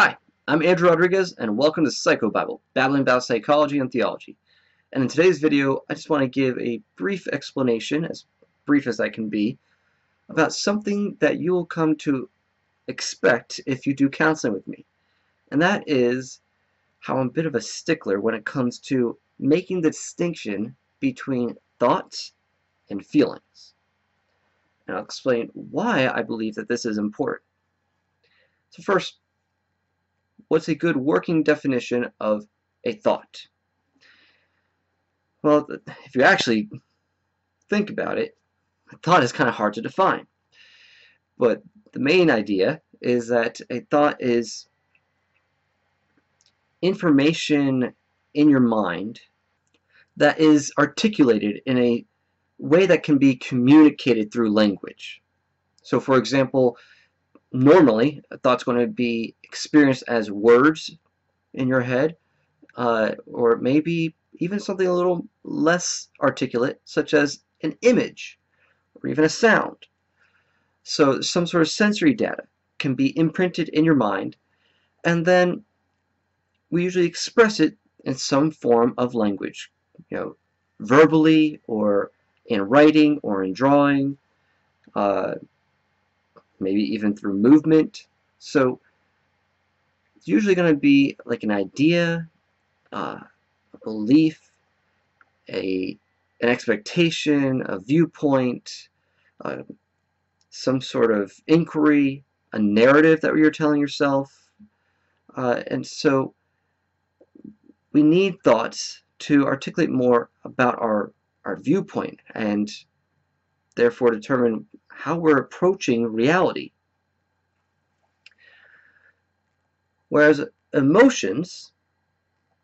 Hi, I'm Andrew Rodriguez, and welcome to PsychoBible, babbling about psychology and theology. And in today's video, I just want to give a brief explanation, as brief as I can be, about something that you will come to expect if you do counseling with me. And that is how I'm a bit of a stickler when it comes to making the distinction between thoughts and feelings. And I'll explain why I believe that this is important. So first, what's a good working definition of a thought? Well, if you actually think about it, a thought is kind of hard to define. But the main idea is that a thought is information in your mind that is articulated in a way that can be communicated through language. So for example, normally a thought's going to be experienced as words in your head uh, or maybe even something a little less articulate such as an image or even a sound. So some sort of sensory data can be imprinted in your mind and then we usually express it in some form of language, you know, verbally or in writing or in drawing. Uh, maybe even through movement. So it's usually going to be like an idea, uh, a belief, a an expectation, a viewpoint, uh, some sort of inquiry, a narrative that you're telling yourself. Uh, and so we need thoughts to articulate more about our, our viewpoint and therefore determine how we're approaching reality. Whereas emotions,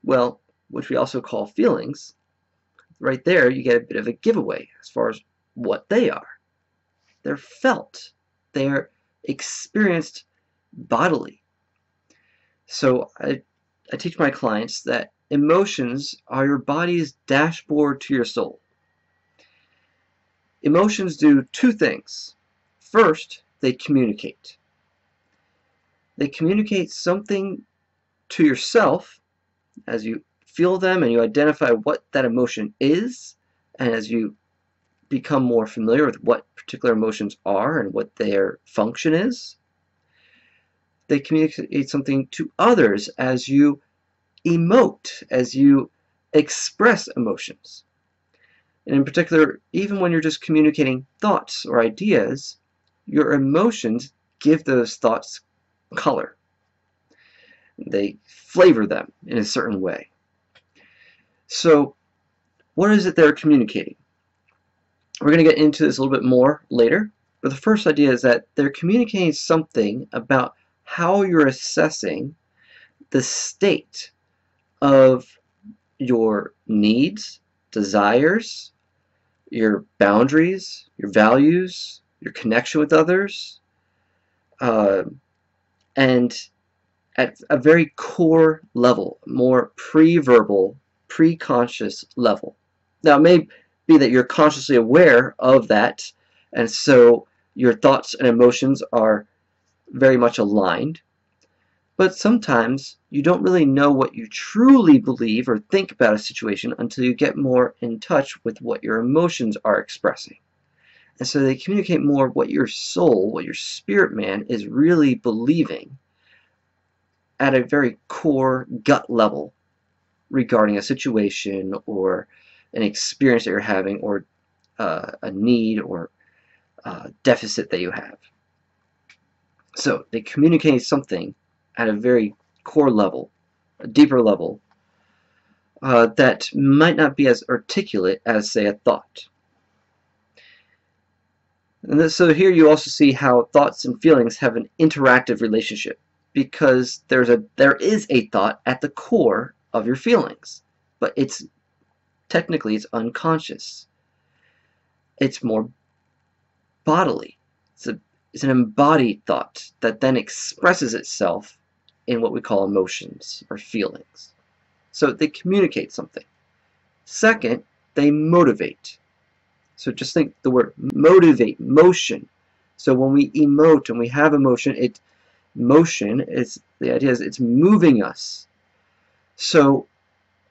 well, which we also call feelings, right there you get a bit of a giveaway as far as what they are. They're felt. They're experienced bodily. So I, I teach my clients that emotions are your body's dashboard to your soul. Emotions do two things. First, they communicate. They communicate something to yourself as you feel them and you identify what that emotion is and as you become more familiar with what particular emotions are and what their function is. They communicate something to others as you emote, as you express emotions. And in particular, even when you're just communicating thoughts or ideas, your emotions give those thoughts color. They flavor them in a certain way. So, what is it they're communicating? We're going to get into this a little bit more later, but the first idea is that they're communicating something about how you're assessing the state of your needs, desires, your boundaries, your values, your connection with others, uh, and at a very core level, more pre-verbal, pre-conscious level. Now, it may be that you're consciously aware of that, and so your thoughts and emotions are very much aligned, but sometimes you don't really know what you truly believe or think about a situation until you get more in touch with what your emotions are expressing. And so they communicate more what your soul, what your spirit man is really believing at a very core gut level regarding a situation or an experience that you're having or uh, a need or uh, deficit that you have. So they communicate something at a very core level, a deeper level, uh, that might not be as articulate as, say, a thought. And this, so here you also see how thoughts and feelings have an interactive relationship because there's a there is a thought at the core of your feelings, but it's technically it's unconscious. It's more bodily. It's a it's an embodied thought that then expresses itself in what we call emotions or feelings. So they communicate something. Second, they motivate. So just think the word motivate, motion. So when we emote and we have emotion, it motion is the idea is it's moving us. So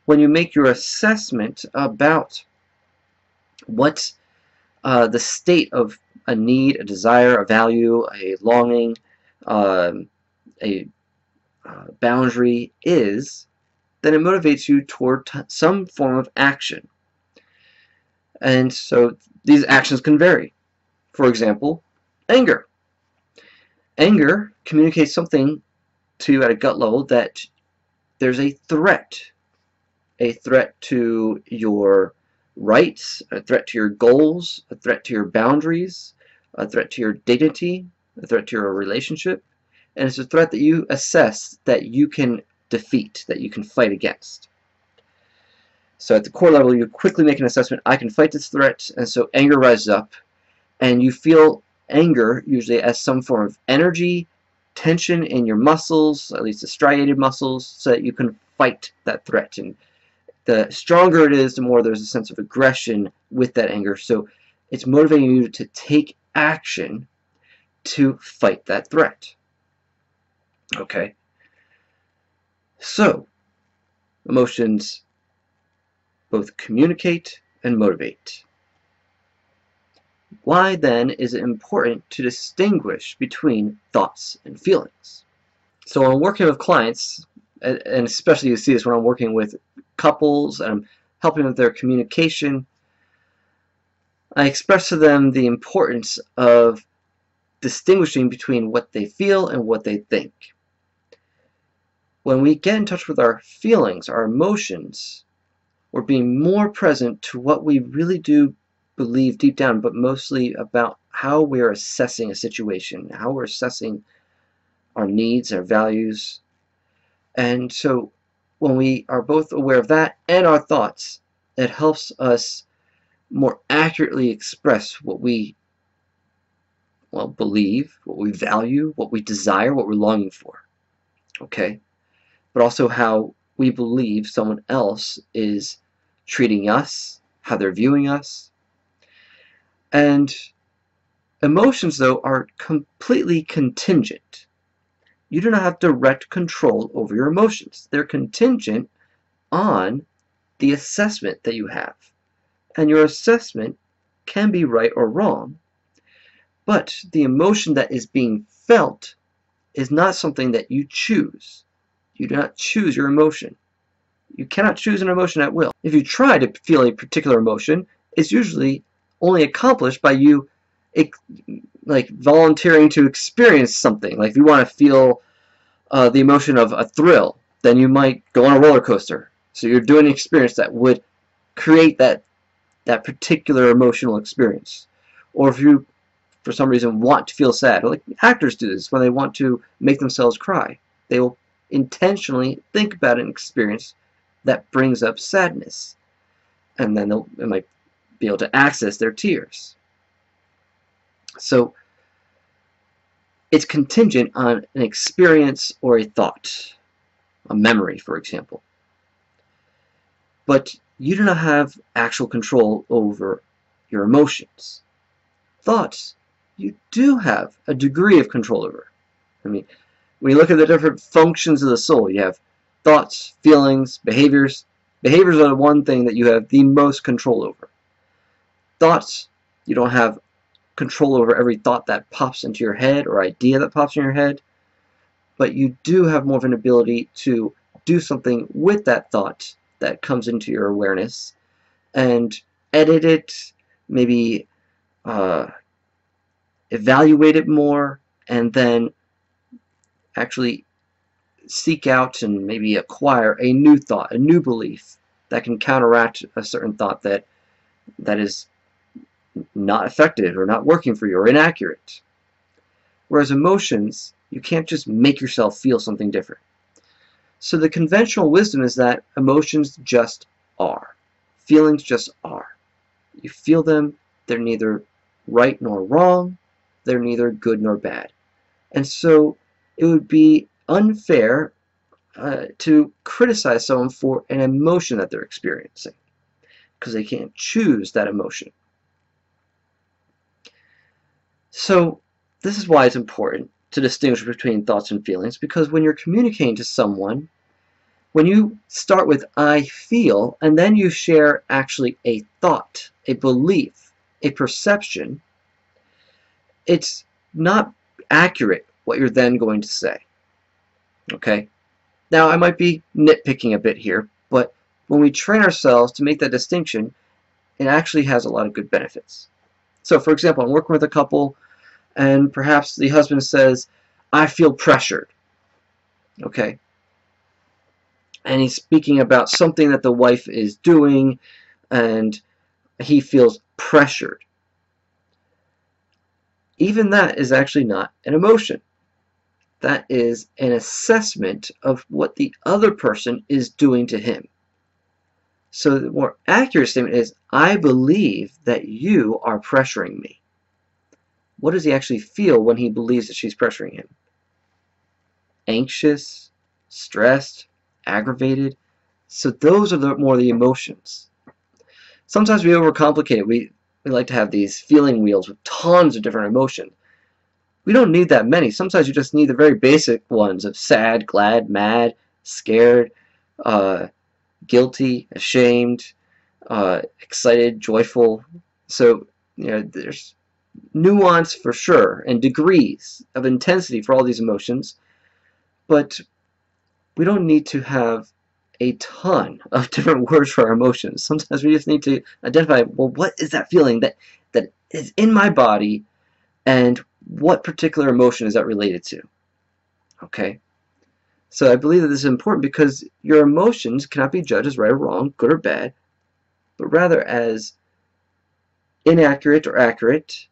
when you make your assessment about what uh, the state of a need, a desire, a value, a longing, um, a uh, boundary is, then it motivates you toward some form of action. And so these actions can vary. For example, anger. Anger communicates something to you at a gut level that there's a threat. A threat to your rights, a threat to your goals, a threat to your boundaries, a threat to your dignity, a threat to your relationship, and it's a threat that you assess that you can defeat, that you can fight against. So at the core level, you quickly make an assessment, I can fight this threat, and so anger rises up, and you feel anger usually as some form of energy, tension in your muscles, at least the striated muscles, so that you can fight that threat. And the stronger it is, the more there's a sense of aggression with that anger. So it's motivating you to take action to fight that threat. Okay? So, emotions both communicate and motivate. Why then is it important to distinguish between thoughts and feelings? So when I'm working with clients, and especially you see this when I'm working with couples and I'm helping with their communication, I express to them the importance of distinguishing between what they feel and what they think. When we get in touch with our feelings, our emotions, we're being more present to what we really do believe deep down, but mostly about how we're assessing a situation, how we're assessing our needs, our values. And so when we are both aware of that and our thoughts, it helps us more accurately express what we well believe, what we value, what we desire, what we're longing for. Okay? But also how we believe someone else is treating us, how they're viewing us, and emotions, though, are completely contingent. You do not have direct control over your emotions. They're contingent on the assessment that you have. And your assessment can be right or wrong, but the emotion that is being felt is not something that you choose. You do not choose your emotion. You cannot choose an emotion at will. If you try to feel a particular emotion, it's usually only accomplished by you like volunteering to experience something. Like if you want to feel uh, the emotion of a thrill, then you might go on a roller coaster. So you're doing an experience that would create that that particular emotional experience. Or if you, for some reason, want to feel sad, like actors do this when they want to make themselves cry, they will intentionally think about an experience that brings up sadness, and then they'll, it might be able to access their tears. So it's contingent on an experience or a thought, a memory, for example. But you do not have actual control over your emotions. Thoughts, you do have a degree of control over. I mean, when you look at the different functions of the soul, you have thoughts, feelings, behaviors. Behaviors are the one thing that you have the most control over thoughts. You don't have control over every thought that pops into your head or idea that pops in your head, but you do have more of an ability to do something with that thought that comes into your awareness and edit it, maybe uh, evaluate it more, and then actually seek out and maybe acquire a new thought, a new belief that can counteract a certain thought that that is not effective or not working for you or inaccurate. Whereas emotions, you can't just make yourself feel something different. So the conventional wisdom is that emotions just are. Feelings just are. You feel them, they're neither right nor wrong, they're neither good nor bad. And so it would be unfair uh, to criticize someone for an emotion that they're experiencing because they can't choose that emotion. So this is why it's important to distinguish between thoughts and feelings because when you're communicating to someone, when you start with I feel and then you share actually a thought, a belief, a perception, it's not accurate what you're then going to say. Okay? Now, I might be nitpicking a bit here, but when we train ourselves to make that distinction, it actually has a lot of good benefits. So, for example, I'm working with a couple, and perhaps the husband says, I feel pressured. Okay? And he's speaking about something that the wife is doing, and he feels pressured. Even that is actually not an emotion. That is an assessment of what the other person is doing to him. So the more accurate statement is, I believe that you are pressuring me. What does he actually feel when he believes that she's pressuring him? Anxious, stressed, aggravated. So those are the more the emotions. Sometimes we overcomplicate it. We, we like to have these feeling wheels with tons of different emotion. We don't need that many. Sometimes you just need the very basic ones of sad, glad, mad, scared, uh, guilty, ashamed, uh, excited, joyful. So, you know, there's nuance for sure and degrees of intensity for all these emotions, but we don't need to have a ton of different words for our emotions. Sometimes we just need to identify, well, what is that feeling that, that is in my body and what particular emotion is that related to? Okay? So I believe that this is important because your emotions cannot be judged as right or wrong, good or bad, but rather as inaccurate or accurate,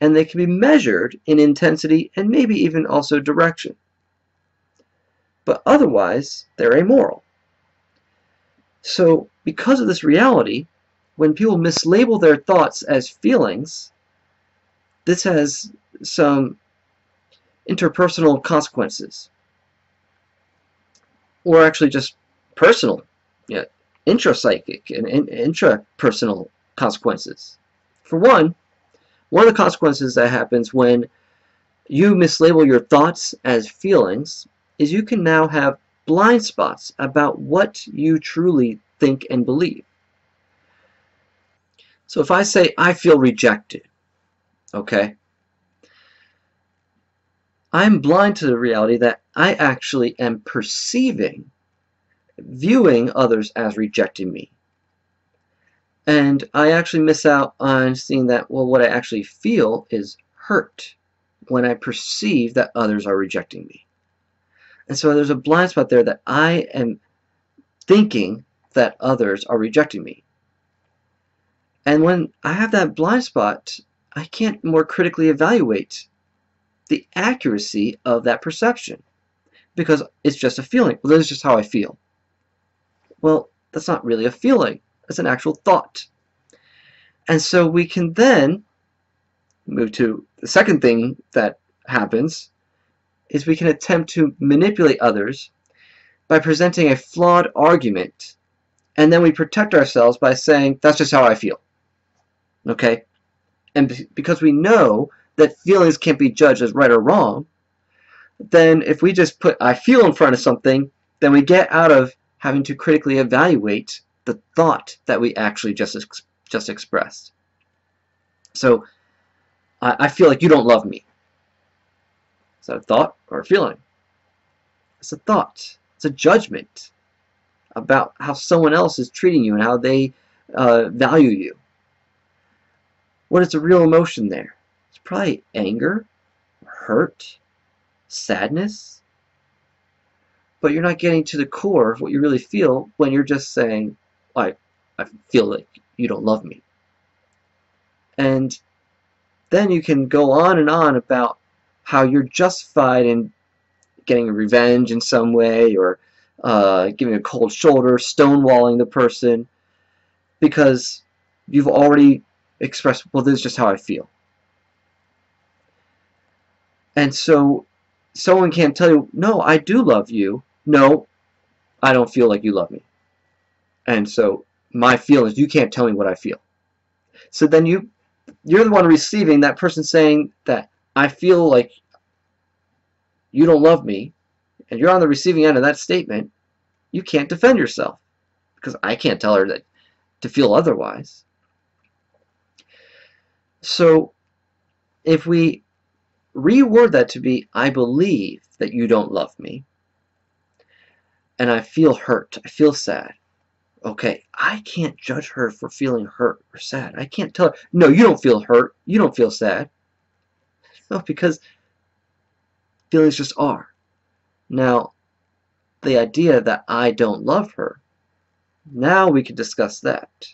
and they can be measured in intensity and maybe even also direction. But otherwise, they're amoral. So because of this reality, when people mislabel their thoughts as feelings, this has some interpersonal consequences. Or actually just personal, yeah, intrapsychic and intrapersonal consequences. For one, one of the consequences that happens when you mislabel your thoughts as feelings is you can now have blind spots about what you truly think and believe. So if I say, I feel rejected, okay, I'm blind to the reality that I actually am perceiving, viewing others as rejecting me. And I actually miss out on seeing that, well, what I actually feel is hurt when I perceive that others are rejecting me. And so there's a blind spot there that I am thinking that others are rejecting me. And when I have that blind spot, I can't more critically evaluate the accuracy of that perception because it's just a feeling. Well, this is just how I feel. Well, that's not really a feeling. It's an actual thought. And so we can then move to the second thing that happens is we can attempt to manipulate others by presenting a flawed argument and then we protect ourselves by saying that's just how I feel. Okay? And because we know that feelings can't be judged as right or wrong, then if we just put I feel in front of something, then we get out of having to critically evaluate the thought that we actually just ex just expressed. So I, I feel like you don't love me. Is that a thought or a feeling? It's a thought. It's a judgment about how someone else is treating you and how they uh, value you. What is the real emotion there? It's probably anger, hurt, sadness. But you're not getting to the core of what you really feel when you're just saying, I, I feel like you don't love me. And then you can go on and on about how you're justified in getting revenge in some way or uh, giving a cold shoulder, stonewalling the person because you've already expressed, well, this is just how I feel. And so someone can't tell you, no, I do love you. No, I don't feel like you love me. And so my feelings, you can't tell me what I feel. So then you, you're the one receiving that person saying that I feel like you don't love me, and you're on the receiving end of that statement, you can't defend yourself because I can't tell her that to feel otherwise. So if we reword that to be, I believe that you don't love me, and I feel hurt, I feel sad. Okay, I can't judge her for feeling hurt or sad. I can't tell her, no, you don't feel hurt, you don't feel sad. No, because feelings just are. Now, the idea that I don't love her, now we can discuss that.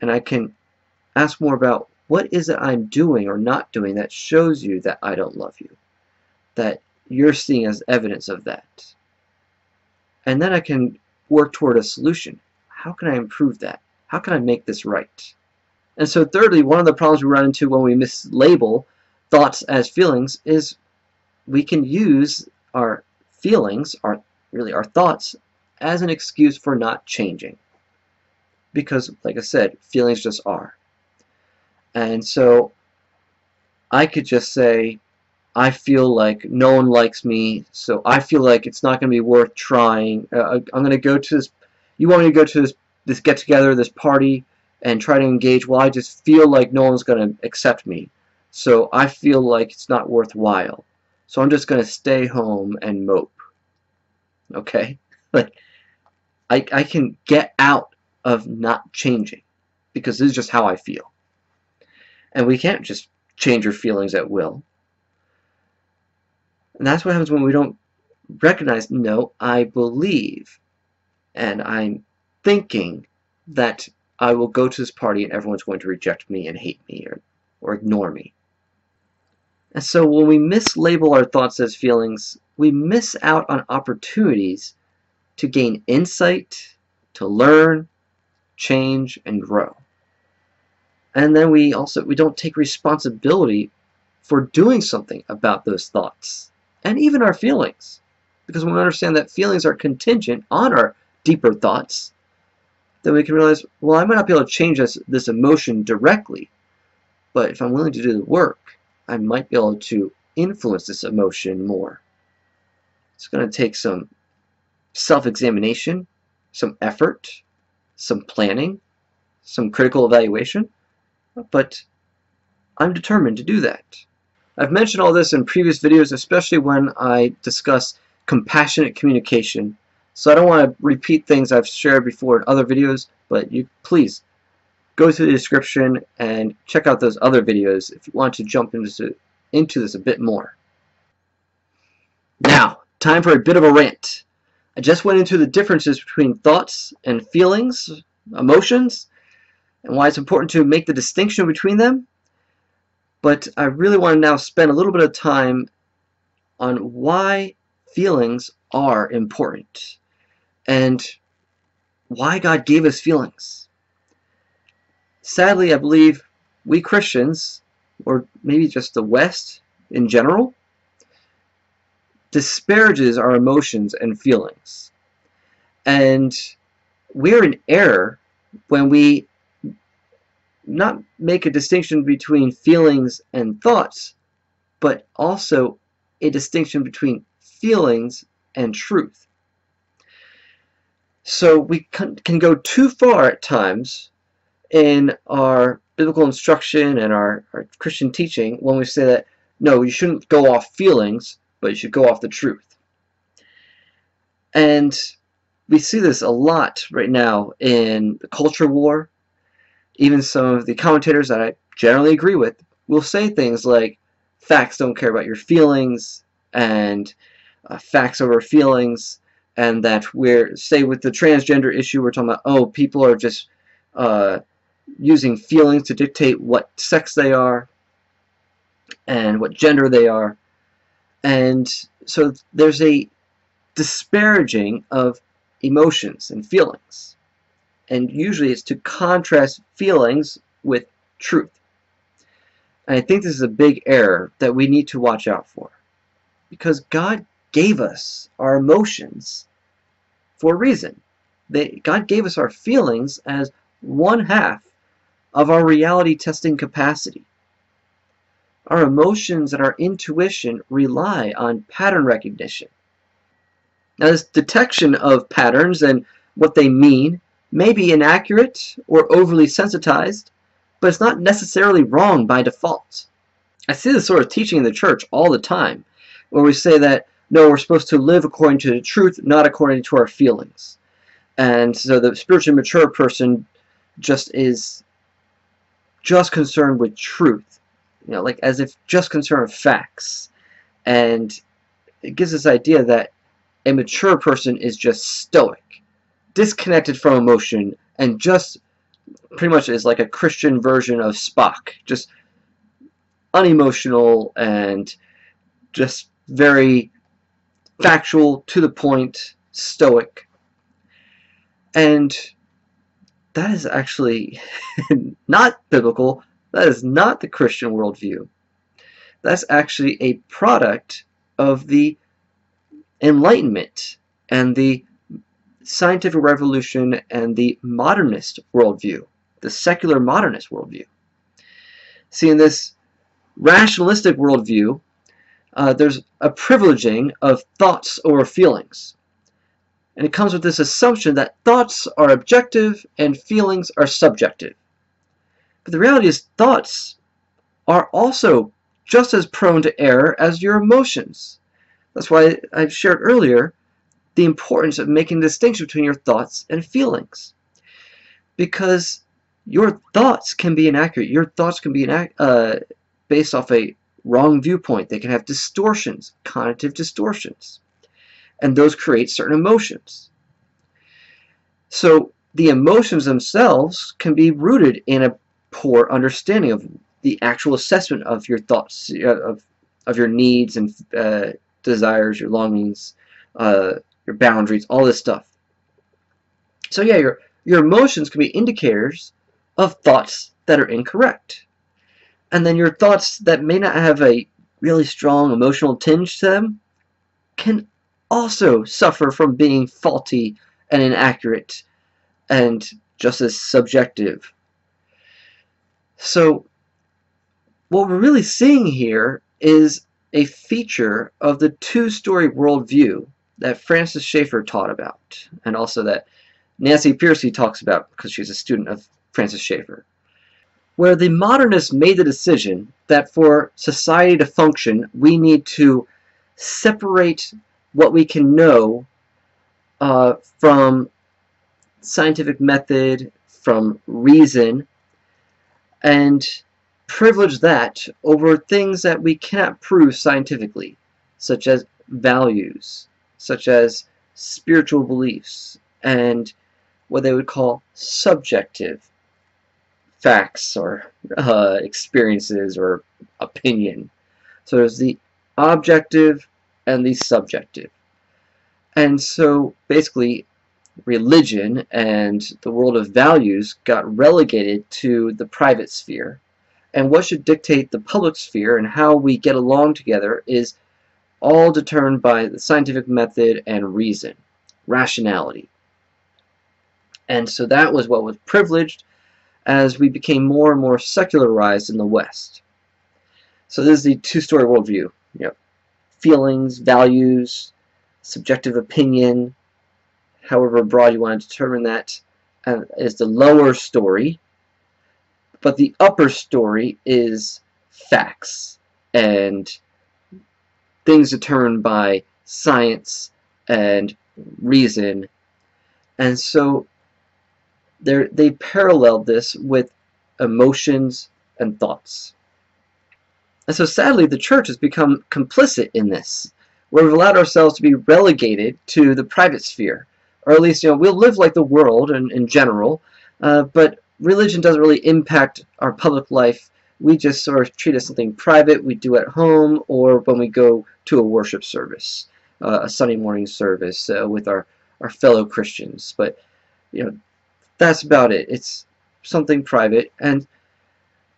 And I can ask more about what is it I'm doing or not doing that shows you that I don't love you? That you're seeing as evidence of that. And then I can work toward a solution. How can I improve that? How can I make this right? And so thirdly, one of the problems we run into when we mislabel thoughts as feelings is we can use our feelings, our really our thoughts, as an excuse for not changing. Because, like I said, feelings just are. And so I could just say, I feel like no one likes me, so I feel like it's not going to be worth trying. Uh, I'm going to go to this, you want me to go to this, this get-together, this party, and try to engage. Well, I just feel like no one's going to accept me. So I feel like it's not worthwhile. So I'm just going to stay home and mope. Okay? Like, I, I can get out of not changing because this is just how I feel. And we can't just change your feelings at will. And that's what happens when we don't recognize, no, I believe and I'm thinking that I will go to this party and everyone's going to reject me and hate me or, or ignore me. And so when we mislabel our thoughts as feelings, we miss out on opportunities to gain insight, to learn, change, and grow. And then we also we don't take responsibility for doing something about those thoughts and even our feelings. Because when we understand that feelings are contingent on our deeper thoughts, then we can realize, well, I might not be able to change this, this emotion directly, but if I'm willing to do the work, I might be able to influence this emotion more. It's going to take some self-examination, some effort, some planning, some critical evaluation, but I'm determined to do that. I've mentioned all this in previous videos, especially when I discuss compassionate communication. So I don't want to repeat things I've shared before in other videos, but you please go to the description and check out those other videos if you want to jump into, into this a bit more. Now, time for a bit of a rant. I just went into the differences between thoughts and feelings, emotions, and why it's important to make the distinction between them. But I really want to now spend a little bit of time on why feelings are important and why God gave us feelings. Sadly, I believe we Christians, or maybe just the West in general, disparages our emotions and feelings. And we're in error when we not make a distinction between feelings and thoughts, but also a distinction between feelings and truth. So we can, go too far at times in our biblical instruction and our, our Christian teaching when we say that, no, you shouldn't go off feelings, but you should go off the truth. And we see this a lot right now in the culture war. Even some of the commentators that I generally agree with will say things like, facts don't care about your feelings, and uh, facts over feelings, and that we're, say with the transgender issue, we're talking about, oh, people are just uh, using feelings to dictate what sex they are and what gender they are. And so there's a disparaging of emotions and feelings. And usually it's to contrast feelings with truth. And I think this is a big error that we need to watch out for. Because God gave us our emotions for a reason. They, God gave us our feelings as one half of our reality testing capacity. our emotions and our intuition rely on pattern recognition. Now, this detection of patterns and what they mean may be inaccurate or overly sensitized, but it's not necessarily wrong by default. I see this sort of teaching in the church all the time, where we say that, no, we're supposed to live according to the truth, not according to our feelings. And so the spiritually mature person just is just concerned with truth, you know, like as if just concerned with facts. And it gives this idea that a mature person is just stoic, disconnected from emotion, and just pretty much is like a Christian version of Spock, just unemotional and just very factual, to the point, stoic. And that is actually not biblical. That is not the Christian worldview. That's actually a product of the Enlightenment and the scientific revolution and the modernist worldview, the secular modernist worldview. See, in this rationalistic worldview, uh, there's a privileging of thoughts over feelings. And it comes with this assumption that thoughts are objective and feelings are subjective. But the reality is thoughts are also just as prone to error as your emotions. That's why I've shared earlier the importance of making a distinction between your thoughts and feelings. Because your thoughts can be inaccurate. Your thoughts can be uh, based off a wrong viewpoint. They can have distortions, cognitive distortions. And those create certain emotions. So the emotions themselves can be rooted in a poor understanding of the actual assessment of your thoughts, uh, of, of your needs and uh, desires, your longings, uh, your boundaries, all this stuff. So yeah, your, your emotions can be indicators of thoughts that are incorrect. And then your thoughts that may not have a really strong emotional tinge to them can also suffer from being faulty and inaccurate and just as subjective. So what we're really seeing here is a feature of the two-story worldview that Francis Schaeffer taught about, and also that Nancy Pearcey talks about because she's a student of Francis Schaeffer, where the modernists made the decision that for society to function, we need to separate what we can know uh, from scientific method, from reason, and privilege that over things that we cannot prove scientifically, such as values, such as spiritual beliefs, and what they would call subjective facts or uh, experiences or opinion. So there's the objective and the subjective. And so basically religion and the world of values got relegated to the private sphere and what should dictate the public sphere and how we get along together is all determined by the scientific method and reason, rationality. And so that was what was privileged as we became more and more secularized in the West. So this is the two-story worldview. Know, feelings, values, subjective opinion, however broad you want to determine that, uh, is the lower story, but the upper story is facts and things determined by science and reason. And so they paralleled this with emotions and thoughts. And so sadly, the church has become complicit in this, where we've allowed ourselves to be relegated to the private sphere. Or at least, you know, we'll live like the world in, in general, uh, but religion doesn't really impact our public life. We just sort of treat it as something private we do at home or when we go to a worship service, uh, a Sunday morning service uh, with our, our fellow Christians. But, you know, that's about it. It's something private. And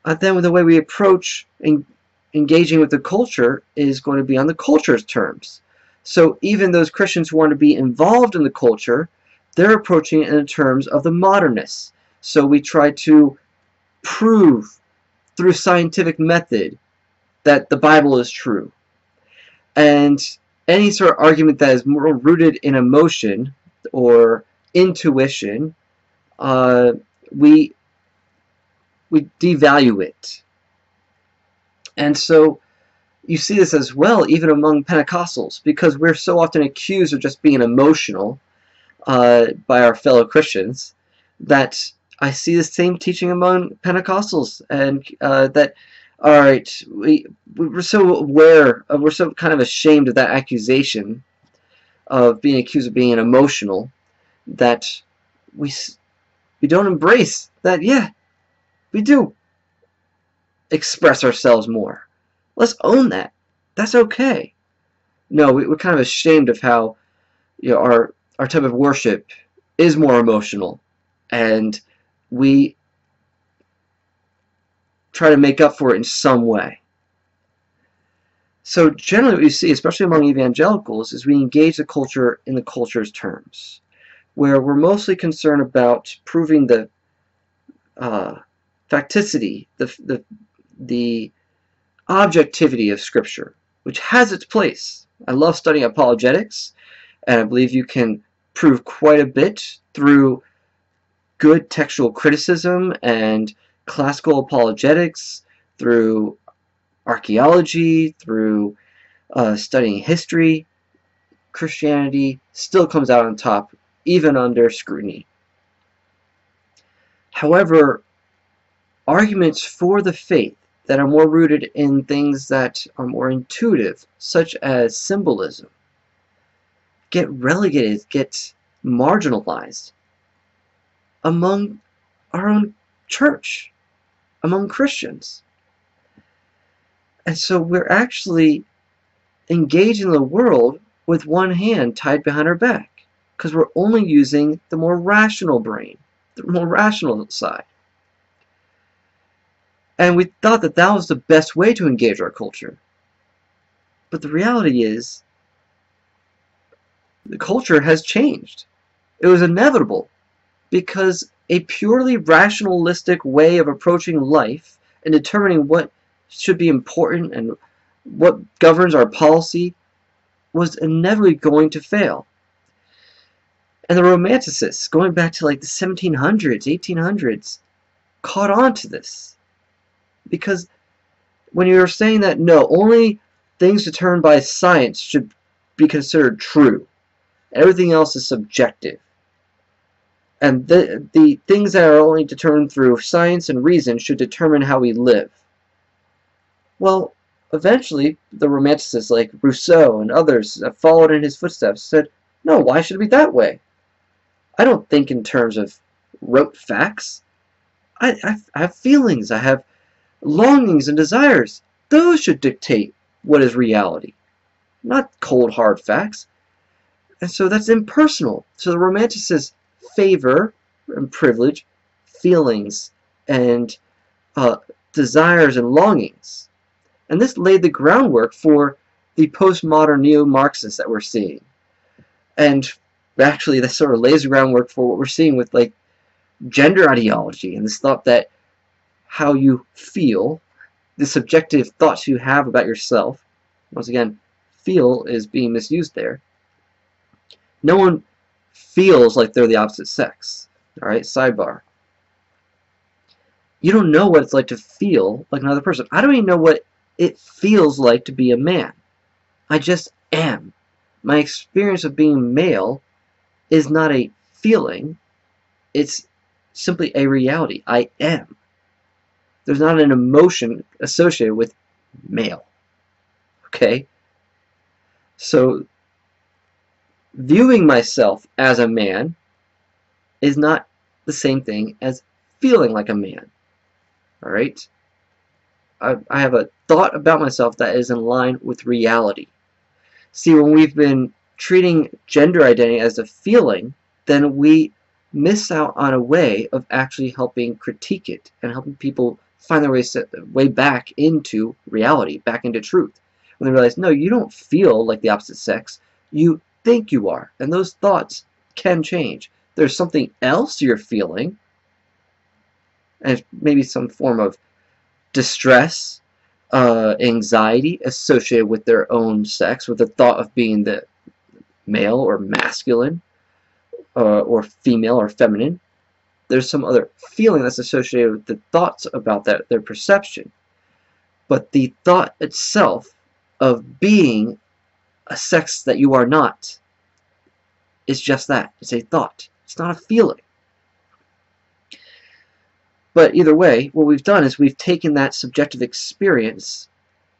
uh, then the way we approach en engaging with the culture is going to be on the culture's terms. So even those Christians who want to be involved in the culture, they're approaching it in terms of the modernists. So we try to prove through scientific method that the Bible is true. And any sort of argument that is more rooted in emotion or intuition, uh, we we devalue it. And so you see this as well even among Pentecostals because we're so often accused of just being emotional uh, by our fellow Christians that I see the same teaching among Pentecostals and uh, that all right we we're so aware of, we're so kind of ashamed of that accusation of being accused of being emotional that we we don't embrace that yeah we do express ourselves more. Let's own that. That's okay. No we, we're kind of ashamed of how you know our our type of worship is more emotional. And we try to make up for it in some way. So generally what you see, especially among evangelicals, is we engage the culture in the culture's terms, where we're mostly concerned about proving the uh, facticity, the, the, the objectivity of Scripture, which has its place. I love studying apologetics, and I believe you can prove quite a bit through good textual criticism and classical apologetics, through archaeology, through uh, studying history, Christianity still comes out on top, even under scrutiny. However, arguments for the faith that are more rooted in things that are more intuitive, such as symbolism, get relegated, get marginalized among our own church, among Christians. And so we're actually engaging the world with one hand tied behind our back because we're only using the more rational brain, the more rational side. And we thought that that was the best way to engage our culture. But the reality is, the culture has changed. It was inevitable because a purely rationalistic way of approaching life and determining what should be important and what governs our policy was inevitably going to fail. And the Romanticists, going back to like the 1700s, 1800s, caught on to this. Because when you're saying that, no, only things determined by science should be considered true, everything else is subjective and the, the things that are only determined through science and reason should determine how we live. Well, eventually, the romanticists like Rousseau and others that followed in his footsteps said, no, why should it be that way? I don't think in terms of rote facts. I, I, I have feelings, I have longings and desires. Those should dictate what is reality, not cold hard facts. And so that's impersonal. So the romanticists favor and privilege, feelings, and uh, desires and longings. And this laid the groundwork for the postmodern neo-Marxists that we're seeing. And actually, this sort of lays the groundwork for what we're seeing with like gender ideology and this thought that how you feel, the subjective thoughts you have about yourself, once again, feel is being misused there. No one feels like they're the opposite sex. Alright, sidebar. You don't know what it's like to feel like another person. I don't even know what it feels like to be a man. I just am. My experience of being male is not a feeling. It's simply a reality. I am. There's not an emotion associated with male. Okay? So viewing myself as a man is not the same thing as feeling like a man. Alright? I, I have a thought about myself that is in line with reality. See, when we've been treating gender identity as a feeling, then we miss out on a way of actually helping critique it and helping people find their way, way back into reality, back into truth. When they realize, no, you don't feel like the opposite sex. You think you are. And those thoughts can change. There's something else you're feeling, and maybe some form of distress, uh, anxiety associated with their own sex, with the thought of being the male or masculine, uh, or female or feminine. There's some other feeling that's associated with the thoughts about that, their perception. But the thought itself of being a sex that you are not is just that. It's a thought. It's not a feeling. But either way, what we've done is we've taken that subjective experience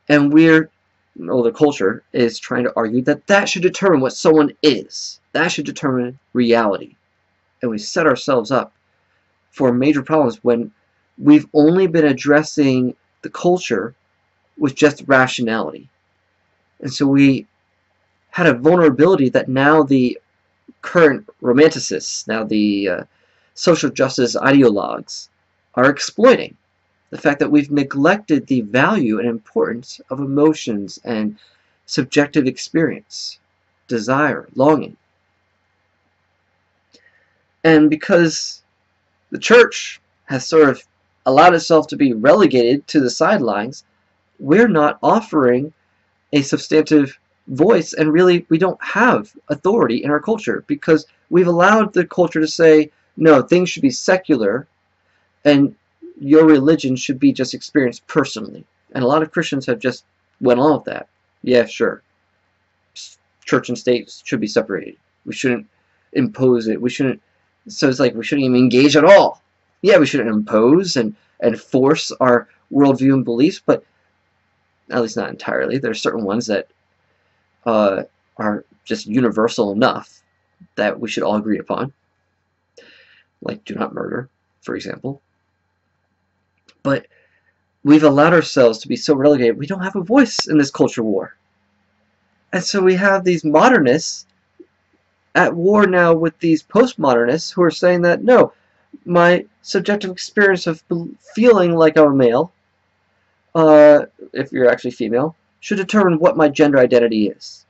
and we're, well, the culture is trying to argue that that should determine what someone is. That should determine reality. And we set ourselves up for major problems when we've only been addressing the culture with just rationality. And so we had a vulnerability that now the current romanticists, now the uh, social justice ideologues, are exploiting. The fact that we've neglected the value and importance of emotions and subjective experience, desire, longing. And because the church has sort of allowed itself to be relegated to the sidelines, we're not offering a substantive voice and really we don't have authority in our culture because we've allowed the culture to say no things should be secular and your religion should be just experienced personally. And a lot of Christians have just went on with that. Yeah sure. Church and state should be separated. We shouldn't impose it. We shouldn't so it's like we shouldn't even engage at all yeah we shouldn't impose and and force our worldview and beliefs but at least not entirely there are certain ones that uh, are just universal enough that we should all agree upon. Like do not murder, for example. But we've allowed ourselves to be so relegated, we don't have a voice in this culture war. And so we have these modernists at war now with these postmodernists who are saying that, no, my subjective experience of feeling like I'm a male, uh, if you're actually female, should determine what my gender identity is.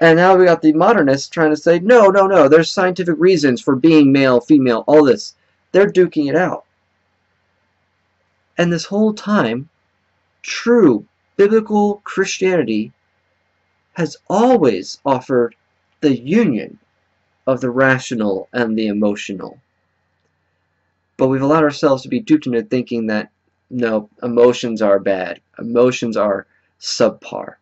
And now we got the modernists trying to say, no, no, no, there's scientific reasons for being male, female, all this. They're duking it out. And this whole time, true biblical Christianity has always offered the union of the rational and the emotional. But we've allowed ourselves to be duped into thinking that, no, emotions are bad. Emotions are subpar.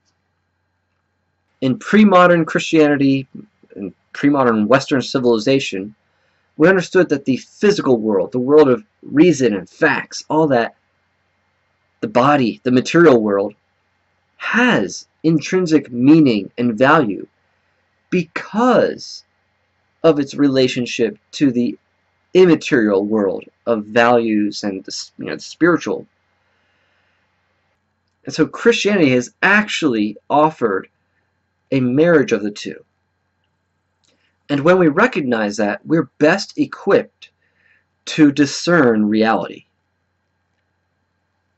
In pre-modern Christianity, in pre-modern Western civilization, we understood that the physical world, the world of reason and facts, all that, the body, the material world, has intrinsic meaning and value because of its relationship to the immaterial world of values and the, you know, the spiritual and so Christianity has actually offered a marriage of the two. And when we recognize that, we're best equipped to discern reality.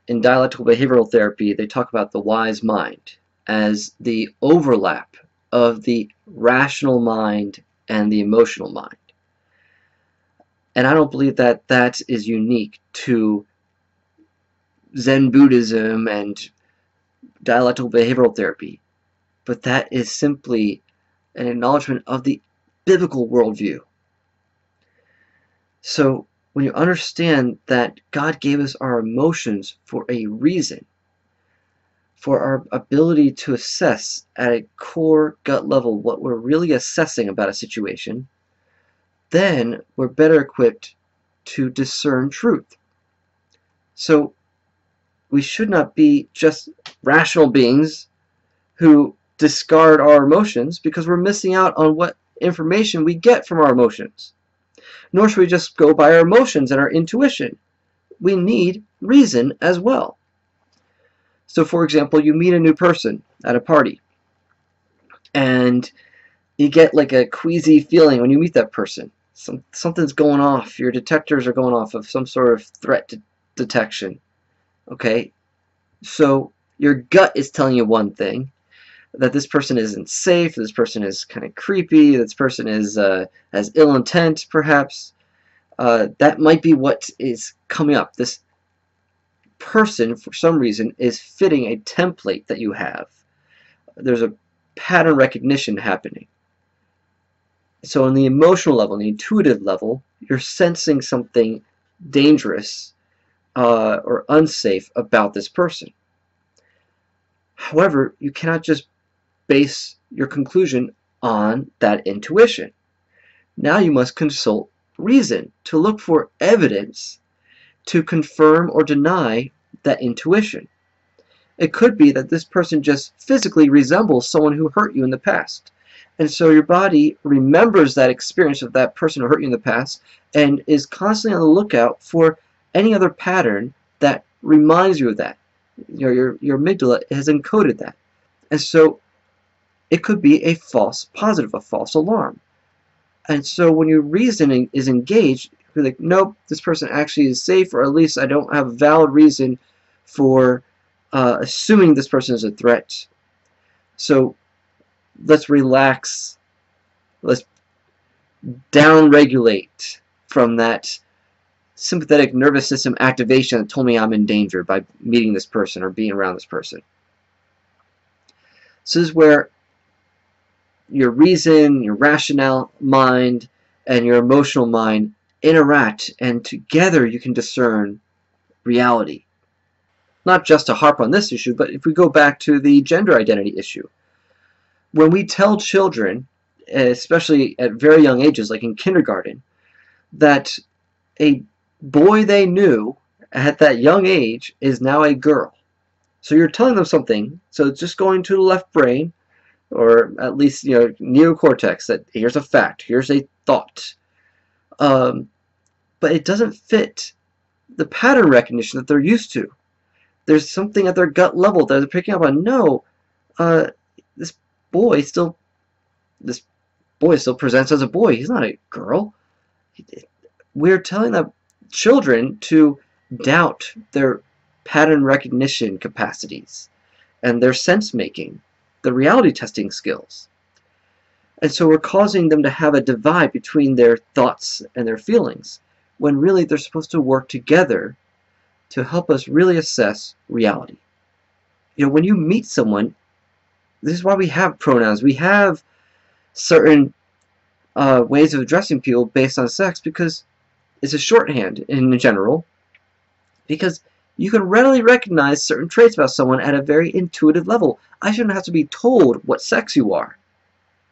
In dialectical behavioral therapy, they talk about the wise mind as the overlap of the rational mind and the emotional mind. And I don't believe that that is unique to Zen Buddhism and dialectical behavioral therapy, but that is simply an acknowledgement of the biblical worldview. So when you understand that God gave us our emotions for a reason, for our ability to assess at a core gut level what we're really assessing about a situation, then we're better equipped to discern truth. So we should not be just rational beings who discard our emotions because we're missing out on what information we get from our emotions. Nor should we just go by our emotions and our intuition. We need reason as well. So for example, you meet a new person at a party and you get like a queasy feeling when you meet that person. Some, something's going off. Your detectors are going off of some sort of threat de detection. Okay, so your gut is telling you one thing, that this person isn't safe, this person is kind of creepy, this person is uh, has ill intent, perhaps. Uh, that might be what is coming up. This person, for some reason, is fitting a template that you have. There's a pattern recognition happening. So on the emotional level, on the intuitive level, you're sensing something dangerous uh, or unsafe about this person. However, you cannot just base your conclusion on that intuition. Now you must consult reason to look for evidence to confirm or deny that intuition. It could be that this person just physically resembles someone who hurt you in the past. And so your body remembers that experience of that person who hurt you in the past and is constantly on the lookout for any other pattern that reminds you of that. Your, your, your amygdala has encoded that. And so it could be a false positive, a false alarm. And so when your reasoning is engaged, you're like, nope, this person actually is safe, or at least I don't have a valid reason for uh, assuming this person is a threat. So let's relax. Let's downregulate from that sympathetic nervous system activation that told me I'm in danger by meeting this person or being around this person. So this is where your reason, your rational mind, and your emotional mind interact, and together you can discern reality. Not just to harp on this issue, but if we go back to the gender identity issue. When we tell children, especially at very young ages, like in kindergarten, that a boy they knew at that young age is now a girl. So you're telling them something, so it's just going to the left brain, or at least you know neocortex that here's a fact here's a thought um, but it doesn't fit the pattern recognition that they're used to. There's something at their gut level that they're picking up on. No uh, this boy still this boy still presents as a boy. He's not a girl. We're telling the children to doubt their pattern recognition capacities and their sense making the reality testing skills. And so we're causing them to have a divide between their thoughts and their feelings, when really they're supposed to work together to help us really assess reality. You know, when you meet someone, this is why we have pronouns. We have certain uh, ways of addressing people based on sex because it's a shorthand in general. Because you can readily recognize certain traits about someone at a very intuitive level. I shouldn't have to be told what sex you are.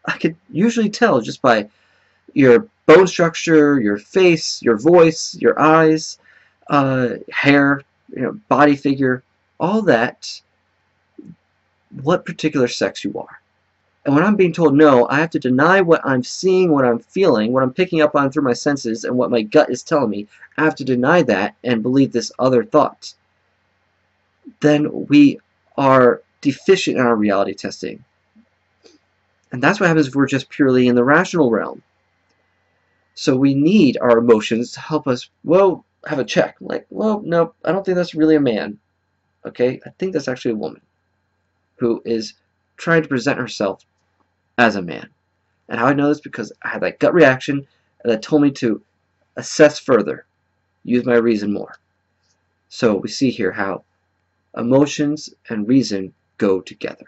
I could usually tell just by your bone structure, your face, your voice, your eyes, uh, hair, you know, body figure, all that, what particular sex you are. And when I'm being told no, I have to deny what I'm seeing, what I'm feeling, what I'm picking up on through my senses, and what my gut is telling me. I have to deny that and believe this other thought. Then we are deficient in our reality testing. And that's what happens if we're just purely in the rational realm. So we need our emotions to help us, well, have a check. Like, well, no, I don't think that's really a man. Okay? I think that's actually a woman who is trying to present herself as a man. And how I know this because I had that gut reaction and that told me to assess further, use my reason more. So we see here how emotions and reason go together.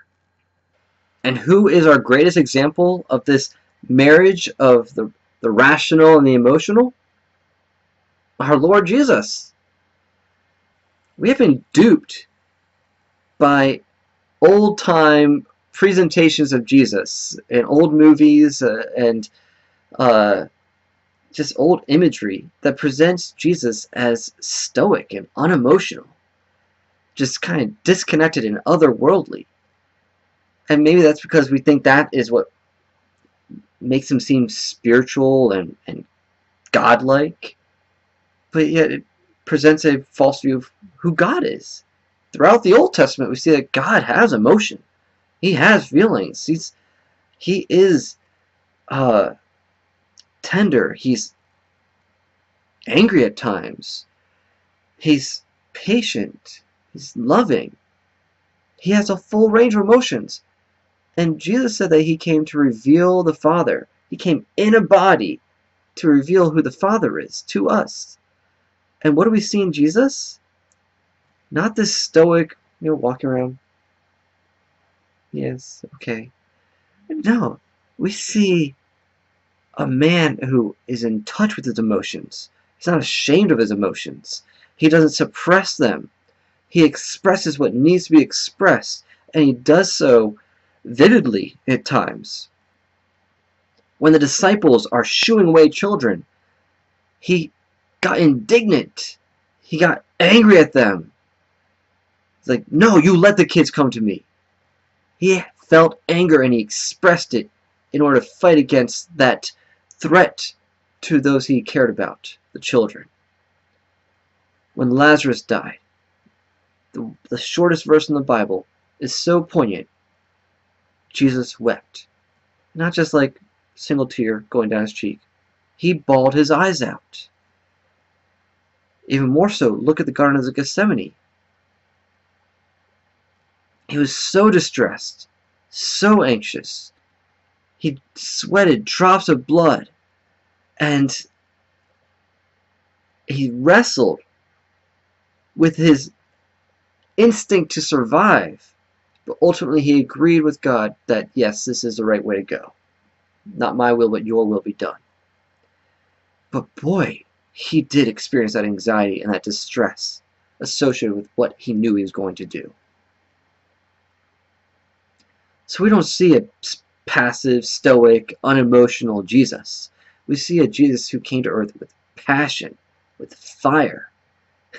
And who is our greatest example of this marriage of the, the rational and the emotional? Our Lord Jesus. We have been duped by old-time presentations of Jesus in old movies uh, and uh, just old imagery that presents Jesus as stoic and unemotional, just kind of disconnected and otherworldly. And maybe that's because we think that is what makes him seem spiritual and, and godlike, but yet it presents a false view of who God is. Throughout the Old Testament, we see that God has emotion. He has feelings. He's he is uh, tender. He's angry at times. He's patient. He's loving. He has a full range of emotions. And Jesus said that he came to reveal the Father. He came in a body to reveal who the Father is to us. And what do we see in Jesus? Not this stoic, you know, walking around. Yes, okay. No, we see a man who is in touch with his emotions. He's not ashamed of his emotions. He doesn't suppress them. He expresses what needs to be expressed, and he does so vividly at times. When the disciples are shooing away children, he got indignant. He got angry at them. It's like, no, you let the kids come to me. He felt anger and he expressed it in order to fight against that threat to those he cared about, the children. When Lazarus died, the, the shortest verse in the Bible is so poignant. Jesus wept. Not just like single tear going down his cheek. He bawled his eyes out. Even more so, look at the Garden of Gethsemane. He was so distressed, so anxious. He sweated drops of blood, and he wrestled with his instinct to survive. But ultimately, he agreed with God that, yes, this is the right way to go. Not my will, but your will be done. But boy, he did experience that anxiety and that distress associated with what he knew he was going to do. So we don't see a passive, stoic, unemotional Jesus. We see a Jesus who came to earth with passion, with fire.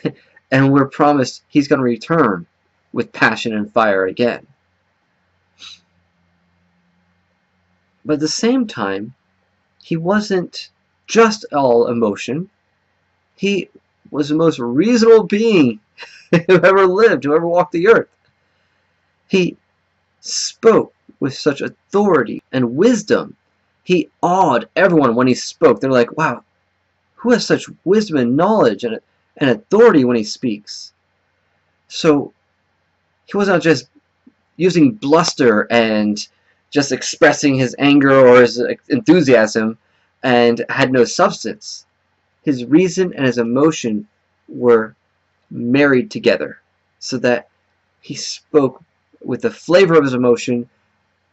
and we're promised he's going to return with passion and fire again. But at the same time, he wasn't just all emotion. He was the most reasonable being who ever lived, who ever walked the earth. He spoke with such authority and wisdom. He awed everyone when he spoke. They're like, wow, who has such wisdom and knowledge and, and authority when he speaks? So he wasn't just using bluster and just expressing his anger or his enthusiasm and had no substance. His reason and his emotion were married together so that he spoke with the flavor of his emotion,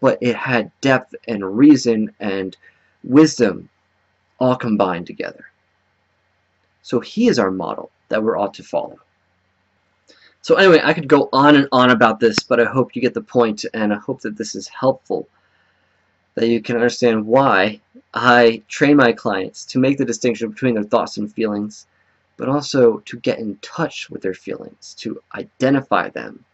but it had depth and reason and wisdom all combined together. So he is our model that we're ought to follow. So anyway, I could go on and on about this, but I hope you get the point, and I hope that this is helpful, that you can understand why I train my clients to make the distinction between their thoughts and feelings, but also to get in touch with their feelings, to identify them,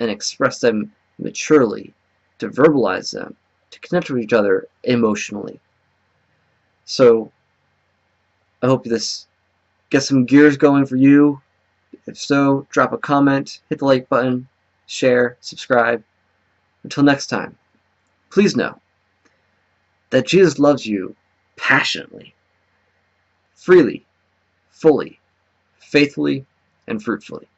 and express them maturely, to verbalize them, to connect with each other emotionally. So, I hope this gets some gears going for you. If so, drop a comment, hit the like button, share, subscribe. Until next time, please know that Jesus loves you passionately, freely, fully, faithfully, and fruitfully.